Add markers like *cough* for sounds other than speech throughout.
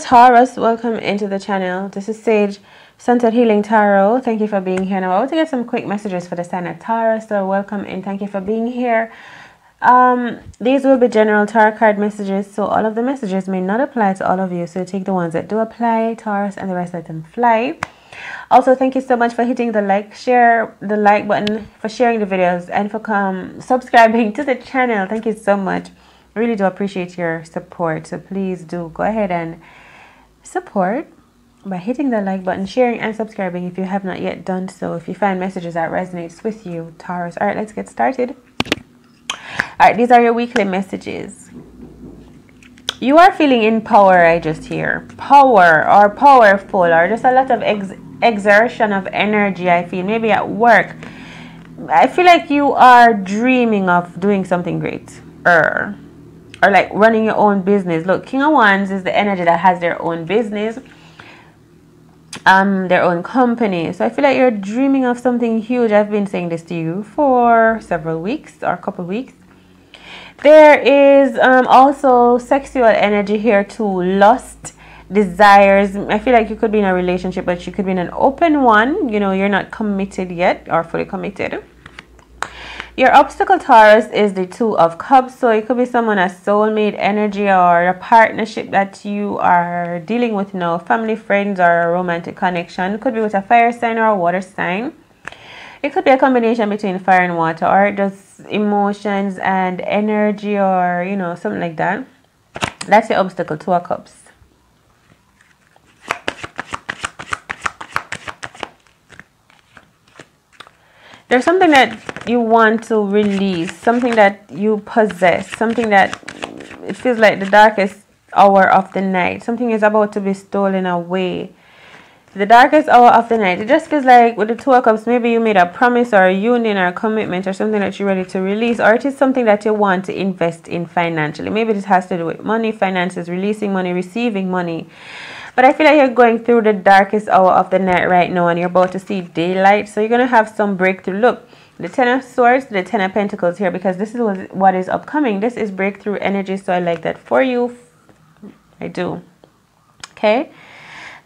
Taurus, welcome into the channel. This is Sage Sunset Healing Tarot. Thank you for being here. Now, I want to get some quick messages for the sign of Taurus. So, welcome and thank you for being here. Um, these will be general tarot card messages, so all of the messages may not apply to all of you. So, take the ones that do apply, Taurus, and the rest let them fly. Also, thank you so much for hitting the like, share the like button, for sharing the videos, and for um, subscribing to the channel. Thank you so much really do appreciate your support. So please do go ahead and support by hitting the like button, sharing and subscribing if you have not yet done so. If you find messages that resonates with you, Taurus. All right, let's get started. All right, these are your weekly messages. You are feeling in power, I just hear. Power or powerful or just a lot of ex exertion of energy, I feel. Maybe at work. I feel like you are dreaming of doing something great. Er or like running your own business. Look, King of Wands is the energy that has their own business, um, their own company. So I feel like you're dreaming of something huge. I've been saying this to you for several weeks or a couple weeks. There is um, also sexual energy here too, lust, desires. I feel like you could be in a relationship, but you could be in an open one. You know, you're not committed yet or fully committed. Your obstacle Taurus is the Two of Cups. So it could be someone a soulmate energy or a partnership that you are dealing with now. Family, friends, or a romantic connection. It could be with a fire sign or a water sign. It could be a combination between fire and water or just emotions and energy or, you know, something like that. That's your obstacle, Two of Cups. There's something that you want to release, something that you possess, something that it feels like the darkest hour of the night. Something is about to be stolen away. The darkest hour of the night. It just feels like with the two of cups, maybe you made a promise or a union or a commitment or something that you're ready to release, or it is something that you want to invest in financially. Maybe this has to do with money, finances, releasing money, receiving money. But I feel like you're going through the darkest hour of the night right now and you're about to see daylight. So you're going to have some breakthrough. Look, the ten of swords the ten of pentacles here because this is what is upcoming. This is breakthrough energy so i like that for you. I do. Okay?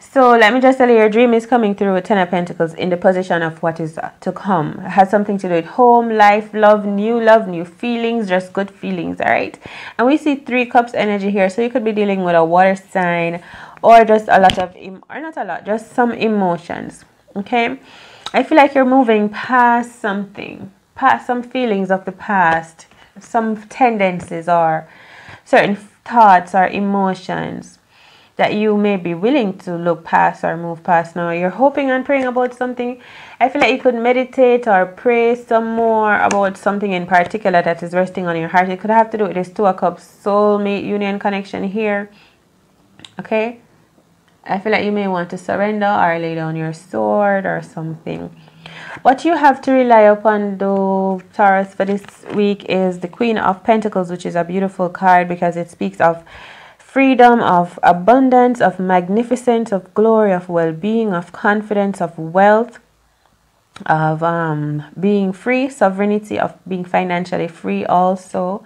So let me just tell you your dream is coming through with ten of pentacles in the position of what is to come. It has something to do with home life love new love new feelings just good feelings all right? And we see three cups energy here so you could be dealing with a water sign or just a lot of or not a lot just some emotions okay I feel like you're moving past something, past some feelings of the past, some tendencies or certain thoughts or emotions that you may be willing to look past or move past now. You're hoping and praying about something. I feel like you could meditate or pray some more about something in particular that is resting on your heart. It could have to do with this Two of Cups soulmate union connection here. Okay? I feel like you may want to surrender or lay down your sword or something. What you have to rely upon though, Taurus, for this week is the Queen of Pentacles, which is a beautiful card because it speaks of freedom, of abundance, of magnificence, of glory, of well-being, of confidence, of wealth, of um, being free, sovereignty, of being financially free also,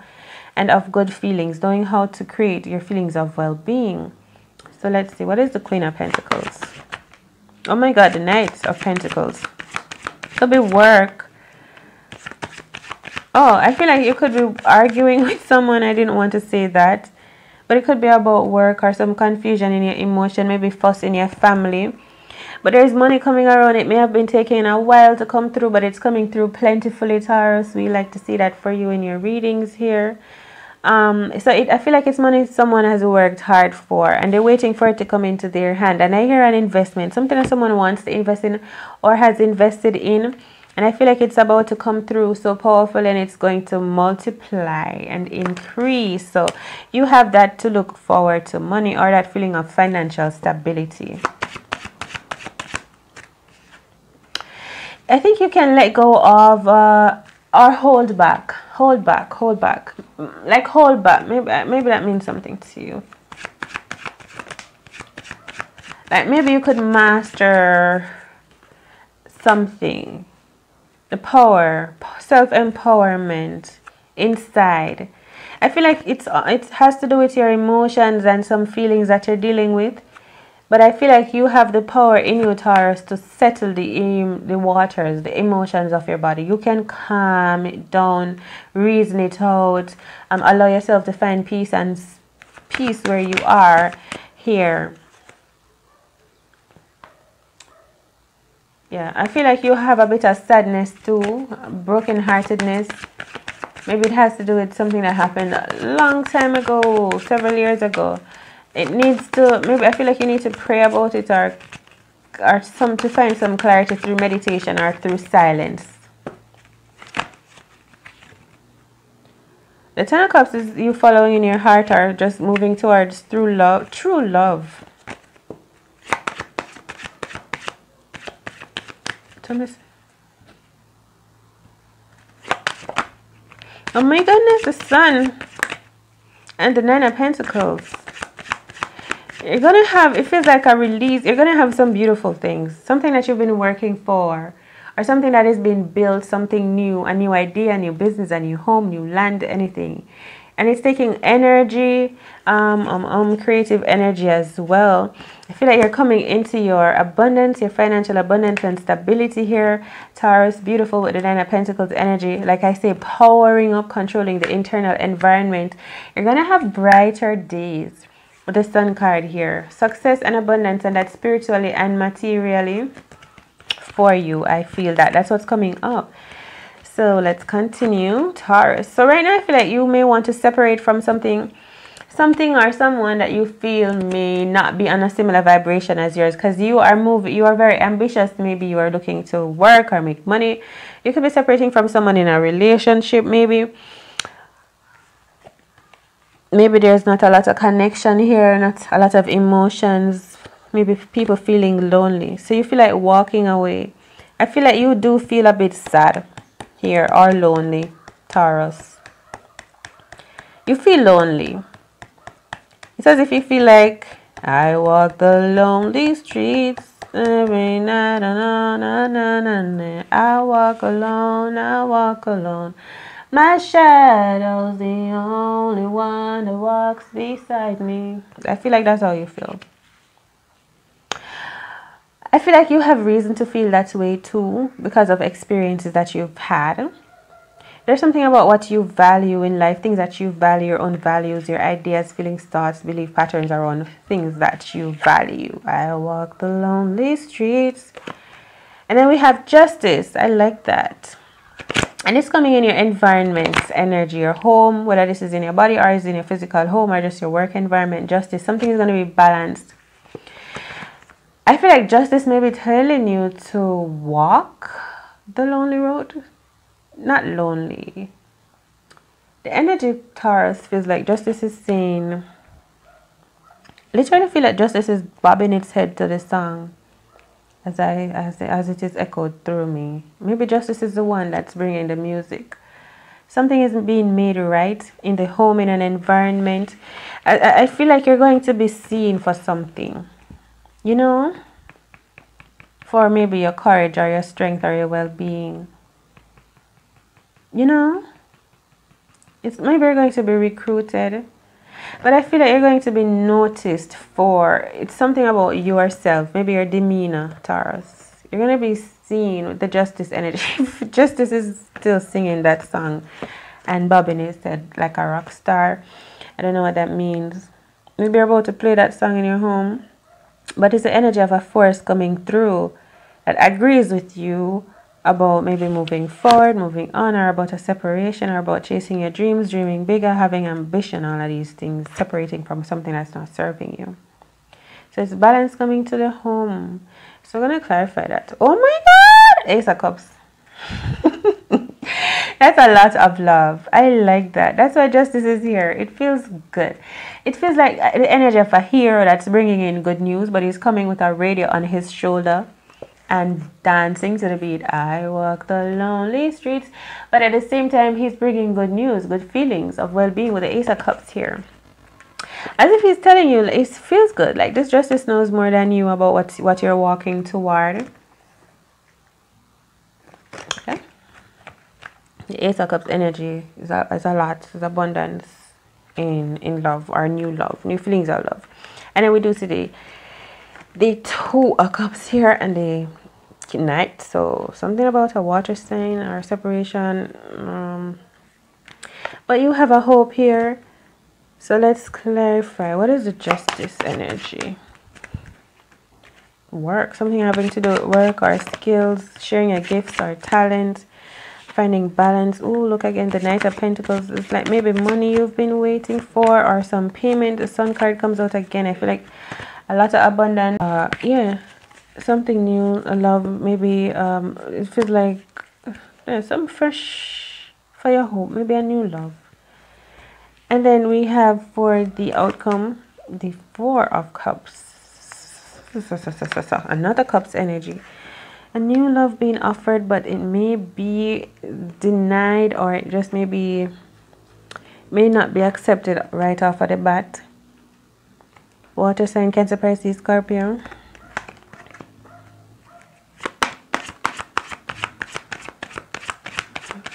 and of good feelings, knowing how to create your feelings of well-being. So let's see. What is the Queen of Pentacles? Oh my God, the Knight of Pentacles. Could be work. Oh, I feel like you could be arguing *laughs* with someone. I didn't want to say that. But it could be about work or some confusion in your emotion. Maybe fuss in your family. But there's money coming around. It may have been taking a while to come through. But it's coming through plentifully, Taurus. We like to see that for you in your readings here. Um, so it, I feel like it's money someone has worked hard for and they're waiting for it to come into their hand. And I hear an investment, something that someone wants to invest in or has invested in. And I feel like it's about to come through so powerful and it's going to multiply and increase. So you have that to look forward to money or that feeling of financial stability. I think you can let go of uh, or hold back hold back hold back like hold back. Maybe maybe that means something to you. Like maybe you could master something. The power self-empowerment inside. I feel like it's it has to do with your emotions and some feelings that you're dealing with. But I feel like you have the power in you, Taurus, to settle the um, the waters, the emotions of your body. You can calm it down, reason it out, um, allow yourself to find peace and peace where you are here. Yeah, I feel like you have a bit of sadness too, brokenheartedness. Maybe it has to do with something that happened a long time ago, several years ago. It needs to, maybe I feel like you need to pray about it or, or some to find some clarity through meditation or through silence. The Ten of Cups is you following in your heart or just moving towards through love, true love. Taurus. Oh my goodness, the sun and the nine of pentacles. You're gonna have it feels like a release. You're gonna have some beautiful things, something that you've been working for, or something that is being built, something new, a new idea, a new business, a new home, new land, anything. And it's taking energy um, um, um, creative energy as well. I feel like you're coming into your abundance your financial abundance and stability here. Taurus beautiful with the nine of pentacles energy. Like I say powering up controlling the internal environment. You're gonna have brighter days the sun card here. Success and abundance and that spiritually and materially for you. I feel that. That's what's coming up. So let's continue. Taurus. So right now I feel like you may want to separate from something something or someone that you feel may not be on a similar vibration as yours. Because you are moving you are very ambitious. Maybe you are looking to work or make money. You could be separating from someone in a relationship maybe maybe there's not a lot of connection here not a lot of emotions maybe people feeling lonely. So you feel like walking away. I feel like you do feel a bit sad here or lonely Taurus. You feel lonely. It says if you feel like I walk the lonely streets every night na, na, na, na, na. I walk alone I walk alone my shadow's the only one that walks beside me I feel like that's how you feel I feel like you have reason to feel that way too because of experiences that you've had. There's something about what you value in life, things that you value, your own values, your ideas, feelings, thoughts, belief patterns around things that you value. I walk the lonely streets. And then we have justice. I like that. And it's coming in your environment, energy, your home, whether this is in your body or is in your physical home or just your work environment. Justice. Something is going to be balanced I feel like justice may be telling you to walk the lonely road. Not lonely. The energy Taurus feels like justice is saying, literally feel like justice is bobbing its head to the song as I as, as it is echoed through me. Maybe justice is the one that's bringing the music. Something isn't being made right in the home, in an environment. I, I feel like you're going to be seen for something you know, for maybe your courage or your strength or your well being. You know, it's maybe you're going to be recruited, but I feel like you're going to be noticed for it's something about yourself, maybe your demeanor, Taurus. You're going to be seen with the justice energy. *laughs* justice is still singing that song, and Bobby said, like a rock star. I don't know what that means. Maybe you're about to play that song in your home but it's the energy of a force coming through that agrees with you about maybe moving forward, moving on, or about a separation, or about chasing your dreams, dreaming bigger, having ambition, all of these things, separating from something that's not serving you. So it's balance coming to the home. So I'm going to clarify that. Oh my God! Ace of Cups. *laughs* That's a lot of love. I like that. That's why justice is here. It feels good. It feels like uh, the energy of a hero that's bringing in good news, but he's coming with a radio on his shoulder and dancing to the beat. I walk the lonely streets. But at the same time, he's bringing good news, good feelings of well being with the Ace of Cups here. As if he's telling you, it feels good. Like this justice knows more than you about what, what you're walking toward. Okay. The Ace of Cups energy is a, is a lot, is abundance. in in love or new love, new feelings of love. And then we do see the the two of cups here and the knight. So something about a water sign or separation. Um, but you have a hope here. So let's clarify. What is the justice energy? Work. Something having to do with work or skills, sharing your gifts or talent finding balance oh look again the knight of pentacles it's like maybe money you've been waiting for or some payment the sun card comes out again i feel like a lot of abundance uh yeah something new a love maybe um it feels like yeah, some fresh fire hope maybe a new love. And then we have for the outcome the four of cups. Another cups energy. A new love being offered but it may be denied or it just may be may not be accepted right off of the bat. Water sign cancer pisces scorpio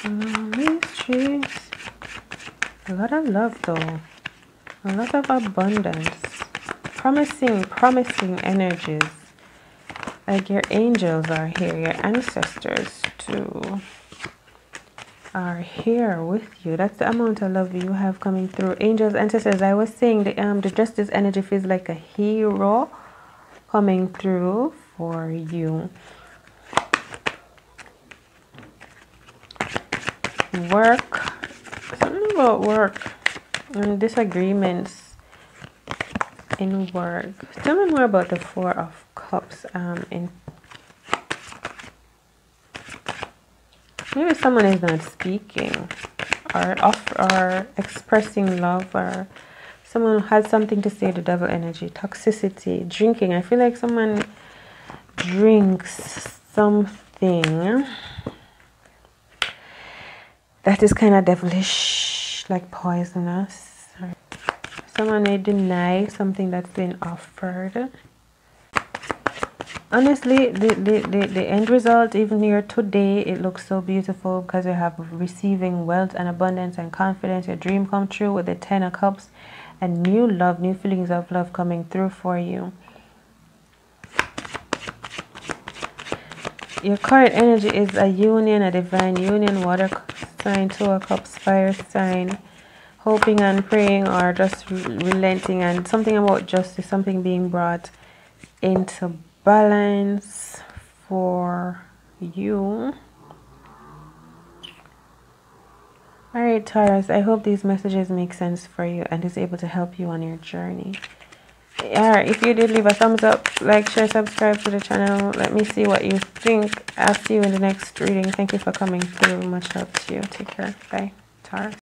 mysteries a lot of love though. A lot of abundance. Promising promising energies. Like your angels are here. Your ancestors too are here with you. That's the amount of love you have coming through. Angels ancestors i was saying the um the justice energy feels like a hero coming through for you work something about work and disagreements in work. Tell me more about the four of cups um, in maybe someone is not speaking or off or expressing love or someone has something to say the devil energy toxicity drinking. I feel like someone drinks something that is kind of devilish like poisonous. Someone may deny something that's been offered. Honestly the, the, the, the end result even here today it looks so beautiful because you have receiving wealth and abundance and confidence your dream come true with the ten of cups and new love new feelings of love coming through for you. Your current energy is a union a divine union water sign two of cups fire sign hoping and praying or just relenting. And something about justice something being brought into balance for you. All right taurus i hope these messages make sense for you and is able to help you on your journey all right if you did leave a thumbs up like share subscribe to the channel. Let me see what you think. I'll see you in the next reading. Thank you for coming. Through much love to you. Take care. Bye. Taurus